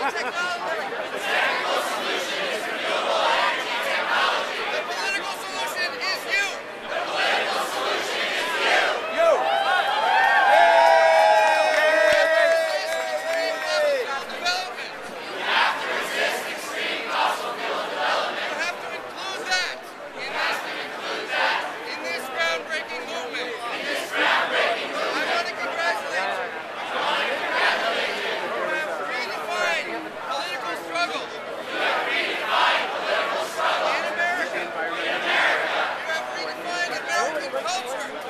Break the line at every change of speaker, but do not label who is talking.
Check oh, out. culture.